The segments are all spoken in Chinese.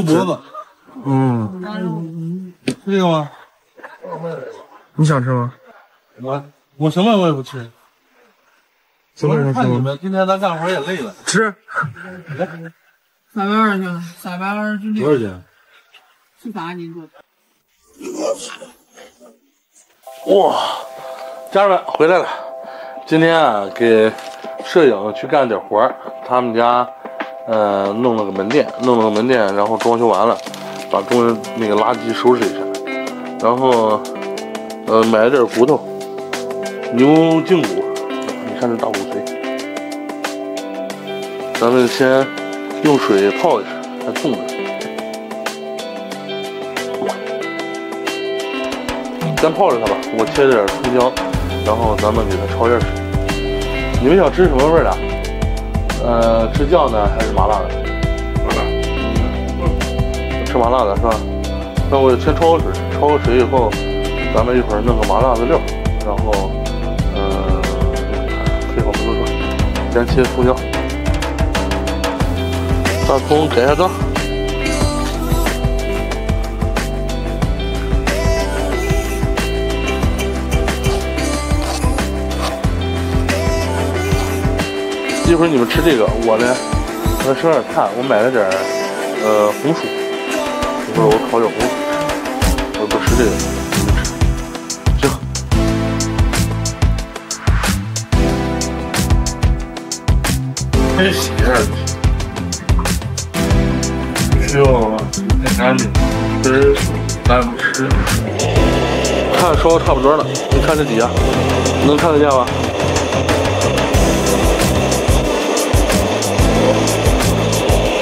哦，牛脖子，嗯，是这个吗？你想吃吗？我我什么我也不吃。什么我想吃？看你们，今天咱干活也累了。吃。来三百二去，三百二十六。多少钱？是啥您说的？哇，家人们回来了。今天啊，给摄影去干点活儿。他们家呃弄了个门店，弄了个门店，然后装修完了，把中间那个垃圾收拾一下，然后呃买了点骨头，牛胫骨，你看这大骨髓。咱们先用水泡一下，还冻着。先泡着它吧，我切点葱姜，然后咱们给它焯一下。水。你们想吃什么味儿的？呃，吃酱的还是麻辣的？麻辣。嗯吃麻辣的是吧？那我先焯个水，焯个水以后，咱们一会儿弄个麻辣的料，然后，呃，配好牛肉，先切葱姜，大葱改一下刀。一会儿你们吃这个，我呢，我省点炭，我买了点呃红薯，一会儿我烤点红薯，我不吃这个，你们吃。行。先洗一下就行，不需要太干净，吃咱不吃。看烧的差不多了，你看这底下，能看得见吗？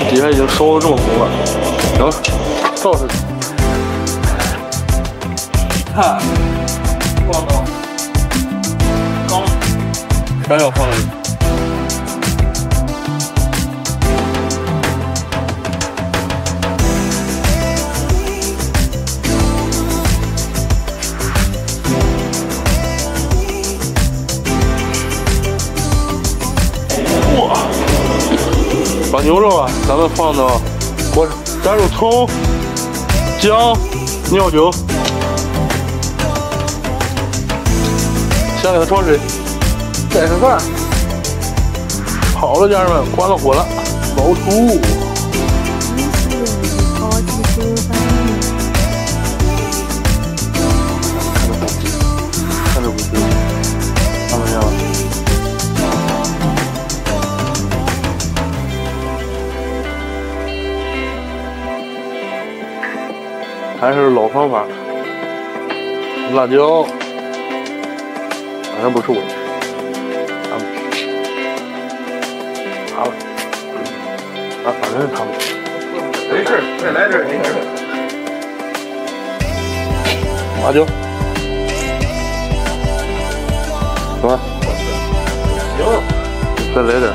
底下已经烧的这么红了，行了，倒出去。看，放到缸，全要放进去。牛肉啊，咱们放到锅上，加入葱、姜、料酒，先给它焯水，再上饭。好了，家人们，关了火了，捞出。老方法，辣椒，好像不是我吃，他们吃，拿了，啊，反正是他们吃，没事，再来点没事。辣椒，什么？行，再来点。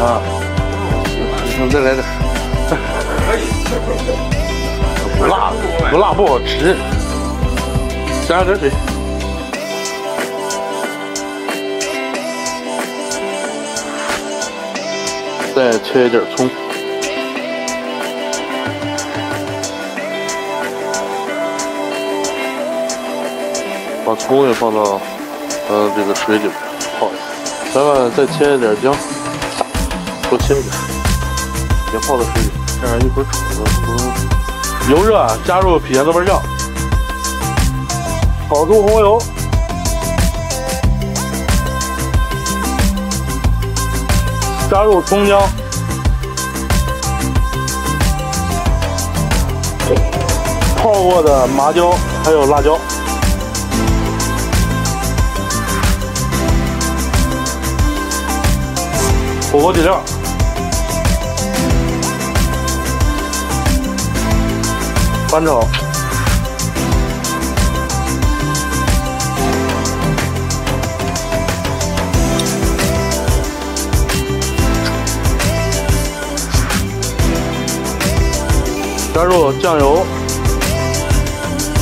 啊，行，再来点。不辣，不辣不好吃。加上点水，再切一点葱，把葱也放到呃这个水里边泡一下。咱们再切一点姜，多切一点，也泡到水里。这样一会儿炒的不油热啊，加入郫县豆瓣酱，炒出红油，加入葱姜，泡过的麻椒还有辣椒，火锅底料。翻炒，加入酱油、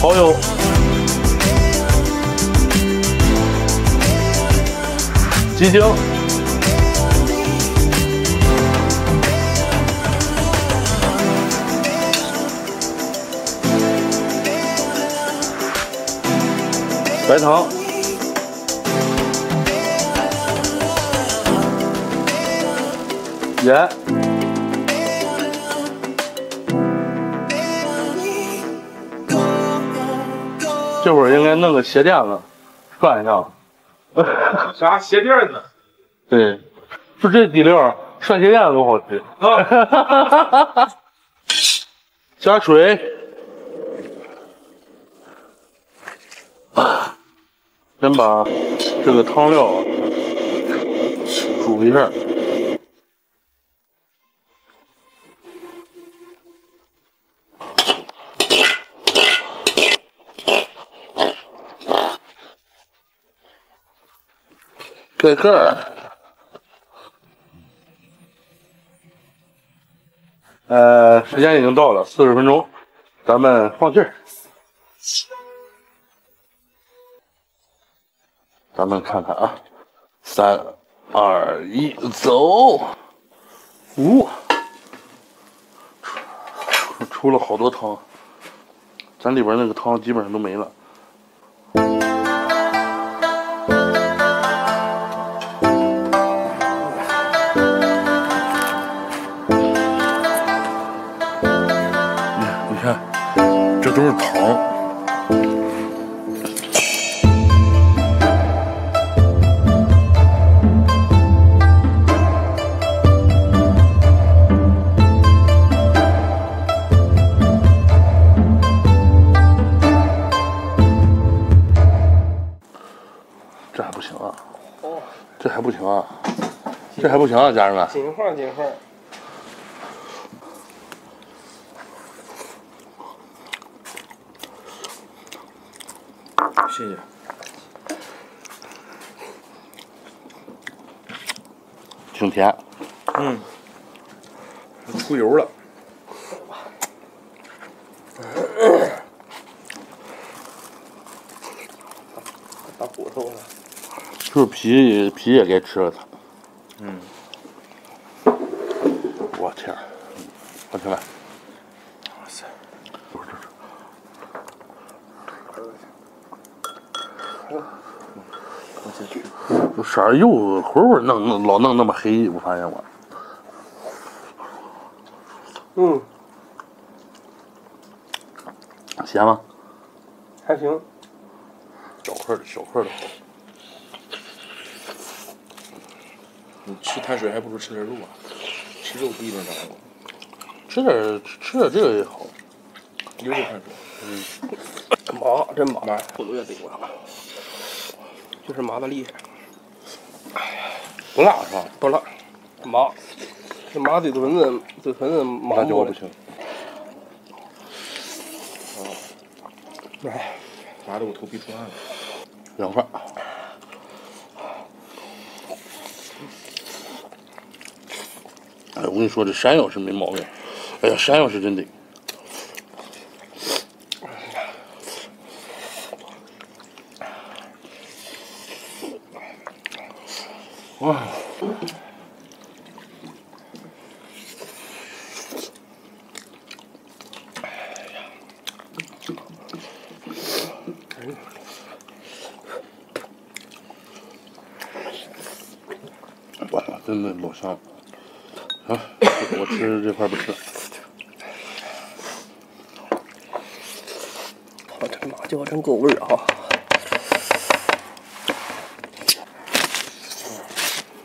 蚝油、鸡精、白糖，盐，这会儿应该弄个鞋垫子涮一下。啥鞋垫子？对，就这底料涮鞋垫子多好吃啊！加水，啊，先把这个汤料煮一下。盖盖儿，呃，时间已经到了，四十分钟，咱们放气儿。咱们看看啊，三、二、一，走！呜，出出了好多汤，咱里边那个汤基本上都没了。你看，这都是糖。啊！这还不行啊，家人们！金晃金晃。谢谢。挺甜。嗯。出油了。大骨头了。就是皮皮也该吃了，它。嗯。我天，我天呐！哇塞！不是这是。我进去。这色儿又会会弄弄老弄那么黑，我发现我。嗯。咸吗？还行。小块的，小块的好。你吃碳水还不如吃点肉啊，吃肉不一定长肉。吃点吃点这个也好，优质碳水。嗯，麻真麻，麻骨头也顶上了，就是麻的厉害。哎呀，不辣是吧？不辣，麻，这麻嘴唇子嘴唇子麻木了。辣椒不行。哎，麻的我头皮出汗了。两块。我跟你说，这山药是没毛病。哎呀，山药是真得。哇！完了，真的老香。啊，我吃这块不吃。我这麻椒真够味儿啊！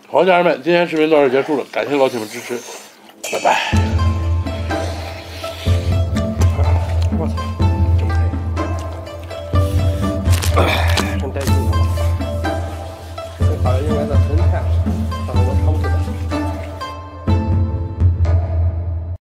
好，家人们，今天视频到这结束了，感谢老铁们支持，拜拜。